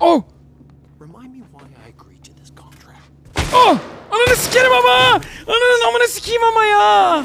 Oh! Remind me why I agreed to this contract. Oh! Ananı sikerim ama! Ananın amına sikeyim ama ya!